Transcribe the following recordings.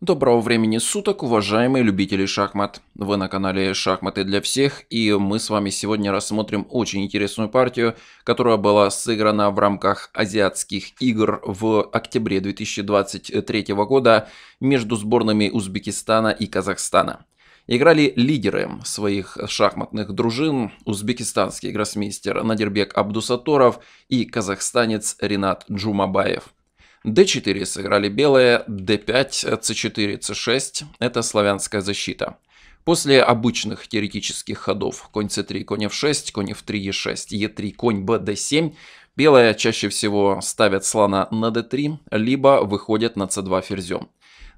Доброго времени суток, уважаемые любители шахмат. Вы на канале Шахматы для всех, и мы с вами сегодня рассмотрим очень интересную партию, которая была сыграна в рамках азиатских игр в октябре 2023 года между сборными Узбекистана и Казахстана. Играли лидеры своих шахматных дружин, узбекистанский гроссмейстер Надирбек Абдусаторов и казахстанец Ренат Джумабаев – d4 сыграли белые, d5, c4, c6 – это славянская защита. После обычных теоретических ходов конь c3, конь f6, конь f3, e6, e3, конь b, d7 белые чаще всего ставят слона на d3, либо выходят на c2 ферзем.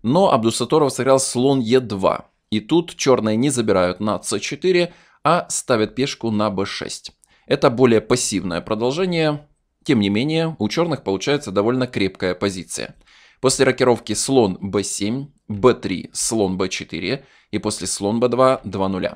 Но Абдусаторов сыграл слон e2, и тут черные не забирают на c4, а ставят пешку на b6. Это более пассивное продолжение, тем не менее, у черных получается довольно крепкая позиция. После рокировки слон b7, b3, слон b4 и после слон b2 2 0.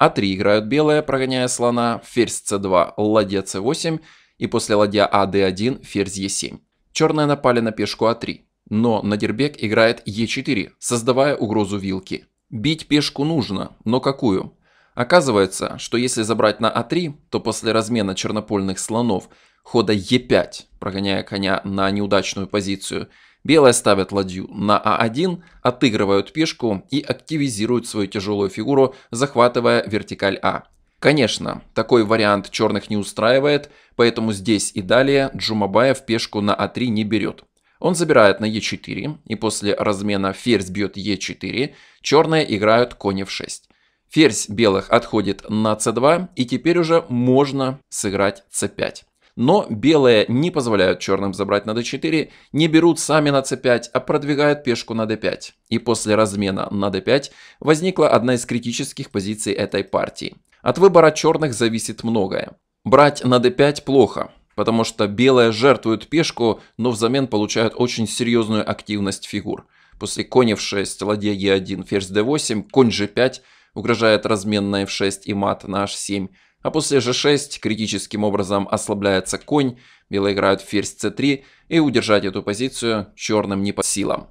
А3 играют белые, прогоняя слона, ферзь c2, ладья c8 и после ладья а d1 ферзь e7. Черные напали на пешку а3, но Надирбек играет e4, создавая угрозу вилки. Бить пешку нужно, но какую? Оказывается, что если забрать на а3, то после размена чернопольных слонов хода Е5, прогоняя коня на неудачную позицию, белые ставят ладью на А1, отыгрывают пешку и активизируют свою тяжелую фигуру, захватывая вертикаль А. Конечно, такой вариант черных не устраивает, поэтому здесь и далее Джумабаев пешку на А3 не берет. Он забирает на Е4, и после размена ферзь бьет Е4, черные играют конь f6. Ферзь белых отходит на c2, и теперь уже можно сыграть c5. Но белые не позволяют черным забрать на d4, не берут сами на c5, а продвигают пешку на d5. И после размена на d5 возникла одна из критических позиций этой партии. От выбора черных зависит многое. Брать на d5 плохо, потому что белые жертвуют пешку, но взамен получают очень серьезную активность фигур. После конь f6, ладья e1, ферзь d8, конь g5 угрожает размен на f6 и мат на h7, а после g6 критическим образом ослабляется конь, белые играют ферзь c3 и удержать эту позицию черным не по силам.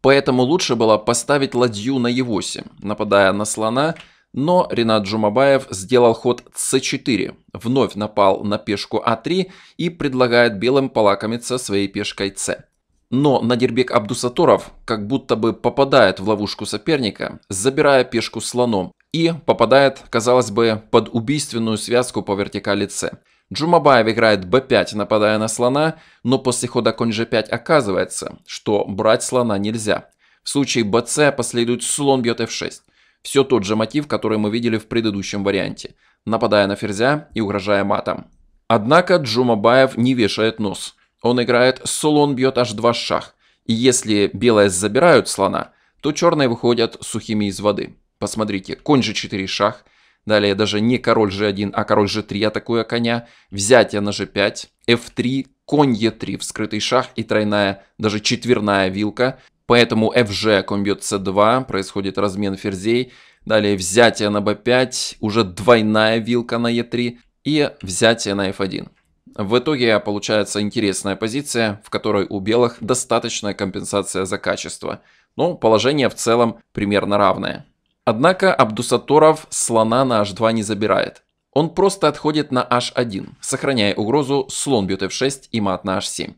Поэтому лучше было поставить ладью на e8, нападая на слона, но Ренат Джумабаев сделал ход c4, вновь напал на пешку а3 и предлагает белым полакомиться своей пешкой c. Но Надирбек Абдусаторов как будто бы попадает в ловушку соперника, забирая пешку слоном, и попадает, казалось бы, под убийственную связку по вертикали С. Джумабаев играет b5, нападая на слона, но после хода конь g5 оказывается, что брать слона нельзя. В случае bc последует слон бьет f6. Все тот же мотив, который мы видели в предыдущем варианте, нападая на ферзя и угрожая матом. Однако Джумабаев не вешает нос. Он играет слон бьет h2 шах. И если белые забирают слона, то черные выходят сухими из воды. Посмотрите, конь g4 шах. Далее даже не король g1, а король g3 атакуя коня. Взятие на g5, f3, конь e3, вскрытый шах и тройная, даже четверная вилка. Поэтому fg, конь бьет c2, происходит размен ферзей. Далее взятие на b5, уже двойная вилка на e3 и взятие на f1. В итоге получается интересная позиция, в которой у белых достаточная компенсация за качество. Но положение в целом примерно равное. Однако Абдусаторов слона на h2 не забирает. Он просто отходит на h1, сохраняя угрозу слон бьет f6 и мат на h7.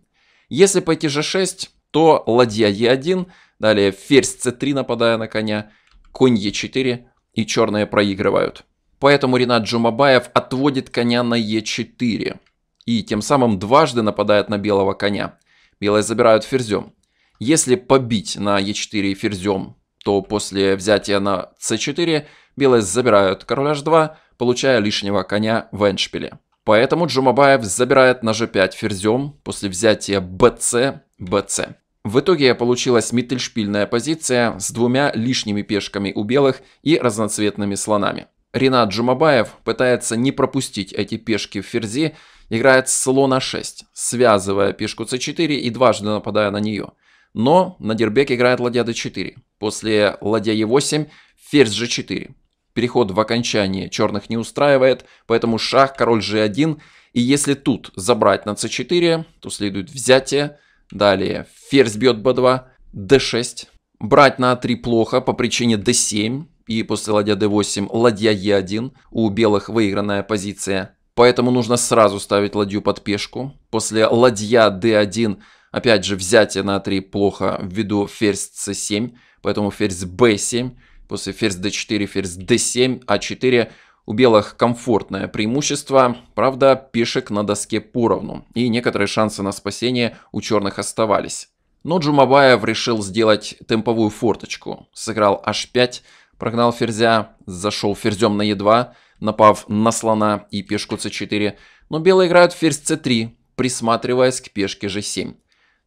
Если пойти g6, то ладья e1, далее ферзь c3 нападая на коня, конь e4 и черные проигрывают. Поэтому Ренат Джумабаев отводит коня на e4 и тем самым дважды нападает на белого коня. Белые забирают ферзем. Если побить на e4 ферзем то после взятия на c4 белые забирают король h2, получая лишнего коня в эндшпиле. Поэтому Джумабаев забирает на g5 ферзем после взятия bc, bc. В итоге получилась миттельшпильная позиция с двумя лишними пешками у белых и разноцветными слонами. Ренат Джумабаев пытается не пропустить эти пешки в ферзи, играет слона 6, связывая пешку c4 и дважды нападая на нее – но на дербек играет ладья d4. После ладья e8 ферзь g4. Переход в окончании черных не устраивает, поэтому шах, король g1. И если тут забрать на c4, то следует взятие. Далее ферзь бьет b2, d6. Брать на А3 плохо по причине d7, и после ладья d8 ладья e1, у белых выигранная позиция. Поэтому нужно сразу ставить ладью под пешку. После ладья d1, опять же, взятие на А3 плохо ввиду ферзь c7, поэтому ферзь b7, после ферзь d4, ферзь d7, а4 у белых комфортное преимущество, правда пешек на доске поровну, и некоторые шансы на спасение у черных оставались. Но Джумабаев решил сделать темповую форточку. Сыграл h5, прогнал ферзя, зашел ферзем на e2, напав на слона и пешку c4. Но белые играют ферзь c3, присматриваясь к пешке g7.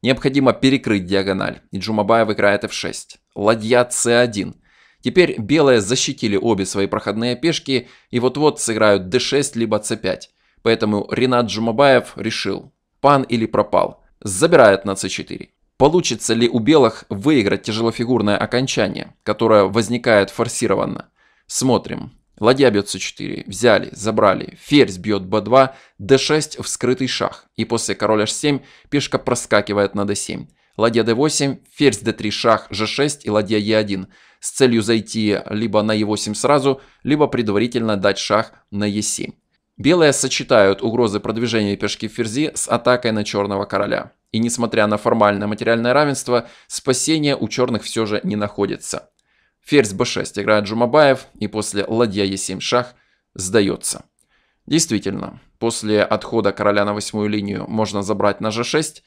Необходимо перекрыть диагональ, и Джумабаев играет f6. Ладья c1. Теперь белые защитили обе свои проходные пешки и вот-вот сыграют d6 либо c5. Поэтому Ренат Джумабаев решил, пан или пропал, забирает на c4. Получится ли у белых выиграть тяжелофигурное окончание, которое возникает форсированно? Смотрим. Ладья бьет c4, взяли, забрали, ферзь бьет b2, d6 в скрытый шах, и после король h7 пешка проскакивает на d7. Ладья d8, ферзь d3 шах, g6 и ладья e1 с целью зайти либо на e8 сразу, либо предварительно дать шах на e7. Белые сочетают угрозы продвижения пешки ферзи с атакой на черного короля. И несмотря на формальное материальное равенство, спасения у черных все же не находится. Ферзь b6 играет Джумабаев и после ладья e7 шах сдается. Действительно, после отхода короля на восьмую линию можно забрать на g6,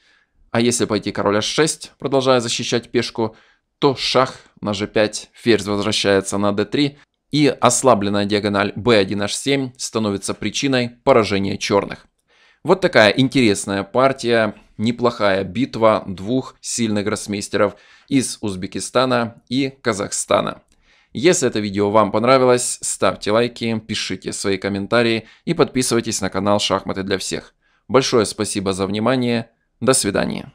а если пойти король h6, продолжая защищать пешку, то шах на g5, ферзь возвращается на d3, и ослабленная диагональ b1h7 становится причиной поражения черных. Вот такая интересная партия, неплохая битва двух сильных гроссмейстеров из Узбекистана и Казахстана. Если это видео вам понравилось, ставьте лайки, пишите свои комментарии и подписывайтесь на канал Шахматы для всех. Большое спасибо за внимание. До свидания.